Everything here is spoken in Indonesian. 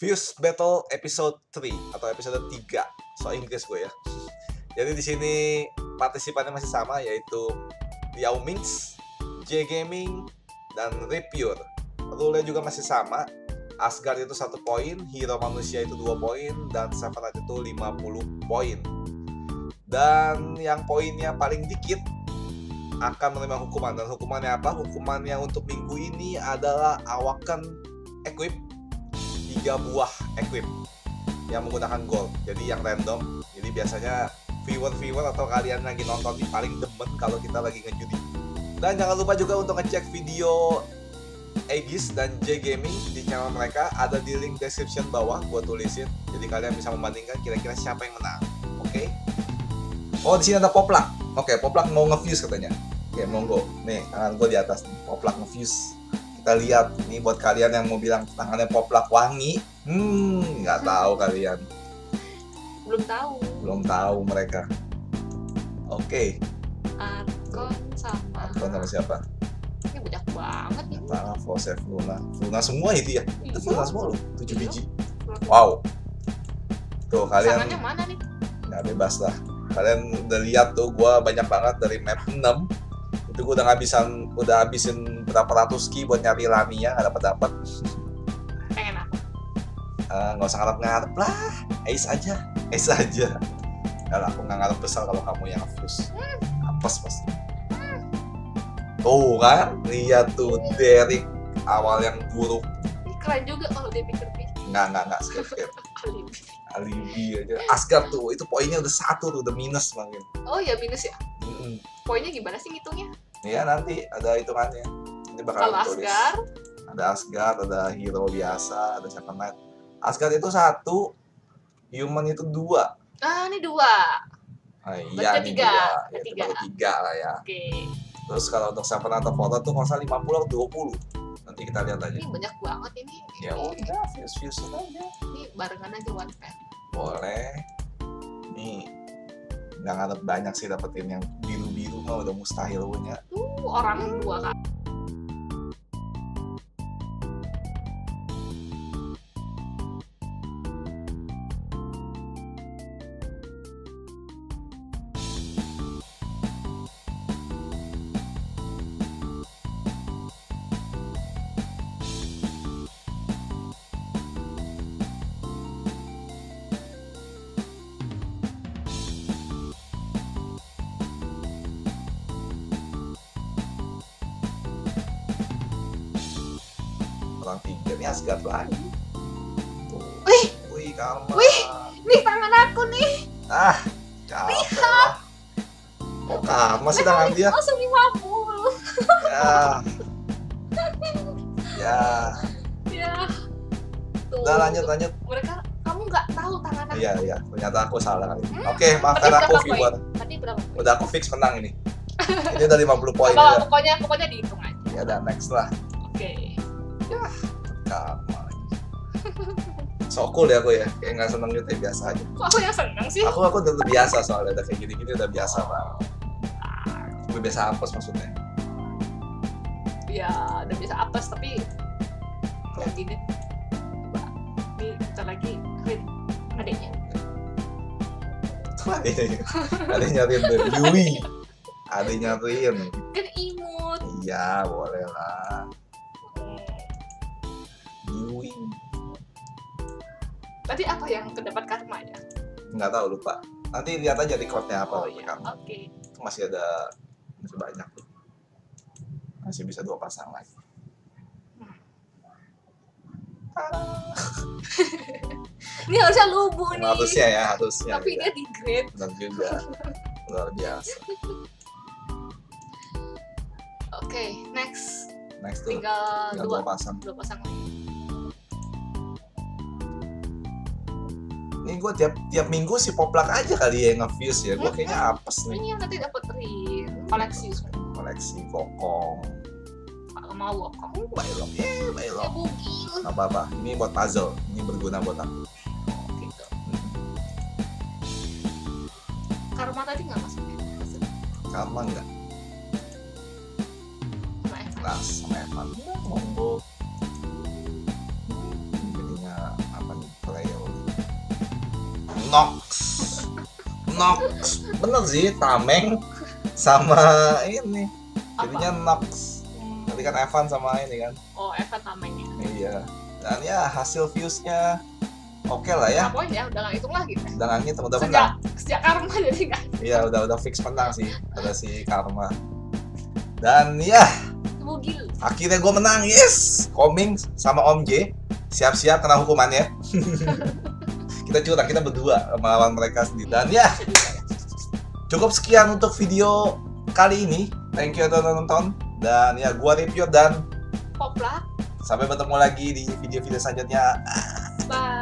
Fuse Battle episode 3 atau episode 3. So Inggris gue ya. Jadi di sini partisipannya masih sama yaitu Yao Mings, J Gaming, dan Repure. Rule juga masih sama. Asgard itu satu poin, Hero Manusia itu dua poin, dan Sevenite itu 50 poin. Dan yang poinnya paling dikit akan menerima hukuman dan hukumannya apa? Hukumannya untuk minggu ini adalah awaken equip tiga buah equip yang menggunakan gold. Jadi yang random. Jadi biasanya viewer-viewer atau kalian lagi nonton di paling demen kalau kita lagi ngejudi. Dan jangan lupa juga untuk ngecek video Aegis dan J Gaming di channel mereka ada di link description bawah gue tulisin. Jadi kalian bisa membandingkan kira-kira siapa yang menang. Oke? Okay? Oh di sini ada Poplak. Oke, okay, Poplak mau nge-fuse katanya. Oke, okay, monggo. Nih, tangan gue di atas nih. Poplak nge-fuse. Kita lihat nih buat kalian yang mau bilang tangannya Poplak wangi. Hmm, nggak tahu kalian. Belum tahu. Belum tahu mereka. Oke. Okay. Arkon sama. Arkon sama siapa? Ini banyak banget ya. Tangan Fosef Luna. Luna semua itu ya? Itu Iya. Luna semua loh. 7 Iya. biji. Wow. Tuh kalian Pasangannya mana nih? nggak bebas lah kalian udah lihat tuh gue banyak banget dari map 6 itu gue udah ngabisan udah habisin berapa ratus ki buat nyari Lamia nggak dapat dapat Pengen apa? nggak usah ngarep ngarep lah ace aja ace aja lah aku nggak ngarep besar kalau kamu yang fuse apes pasti tuh kan lihat tuh Derek awal yang buruk keren juga kalau dia pikir-pikir. nggak nggak nggak skip Alibi. alibi aja Asgard tuh itu poinnya udah satu tuh udah minus makin Oh ya minus ya. Mm-mm. Poinnya gimana sih ngitungnya? Ya nanti ada hitungannya. Ini bakal Kalau. Asgard, Ada Asgard, ada hero biasa, ada Seven Knight. Asgard itu satu, human itu dua. ah ini dua. Ah, iya, ini tiga. dua. Ya, tiga. baru tiga lah ya. Oke. Terus kalau untuk Seven Knight Foto tuh kalau salah 50 atau 20. Nanti kita lihat aja. Ini banyak banget ini. Ya Ini- udah, fuse aja. Ini barengan aja one pack. Boleh. Nih, nggak ngarep banyak sih dapetin yang biru-biru mah udah mustahil punya. Tuh orang dua kali. Nih Asgard lagi. Wih. Wih, kamu. Wih. Nih tangan aku nih. Ah, capek lah. Kok karma sih tangan dia? Langsung 50. Ya. Ya. Ya. Tuh. Udah lanjut lanjut. Mereka kamu nggak tahu tangan aku. Iya iya, ternyata aku salah kali. Hmm, Oke, maafkan aku viewer. Tadi berapa? Udah aku fix menang ini. Ini udah 50 poin ya. pokoknya pokoknya dihitung aja. Ya udah next lah. Oke. Karma lagi. So cool ya aku ya, kayak nggak seneng gitu ya, biasa aja. Kok aku yang seneng sih? Aku aku udah biasa soalnya udah kayak gini-gini udah biasa banget. Udah biasa apes maksudnya. Ya udah bisa apes tapi kayak gini. Coba. Ini bentar lagi Rin adiknya. Adanya adanya nyariin tuh, Yui. Adanya nyariin. Kan imut. Iya, boleh lah. Tadi apa yang kedapat karma ya? Nggak tahu lupa. Nanti lihat aja recordnya apa. Oh iya. kamu. Oke. Itu masih ada masih banyak tuh. Masih bisa dua pasang lagi. Hmm. Ini harusnya lubu nih. harusnya ya, harusnya. Tapi ya. dia di grade. Benar juga. Luar biasa. Oke, next. Next tuh. Tinggal Tinggal dua dua pasang. dua pasang lagi. Ini gue tiap tiap minggu si poplak aja kali ya yang nge-views ya. Gue kayaknya apes nih. Ini yang nanti dapat rin koleksi. Koleksi kokong. Kalau mau kamu Bailok, eh ya bailok. bugil. Nggak apa-apa. Ini buat puzzle. Ini berguna buat aku. Gitu. Karma tadi nggak masuk ya? Karma Evan. Kelas sama Evan. Ya, monggo. Nox. Nox. Bener sih Tameng sama ini. Jadinya Nox. Hmm. nanti kan Evan sama ini kan. Oh, Evan namanya. iya. Dan ya hasil viewsnya oke lah ya. Nah, poin ya, udah nggak hitung lagi. udah nggak ngitung udah Sejak, menang. sejak karma jadi nggak. Iya udah udah fix menang sih. Ada si Karma. Dan ya bugil. akhirnya gue menang yes. Koming sama Om J. Siap-siap kena hukumannya kita curang kita berdua melawan mereka sendiri dan ya cukup sekian untuk video kali ini thank you udah nonton dan ya gua review dan Popla. sampai bertemu lagi di video-video selanjutnya Bye.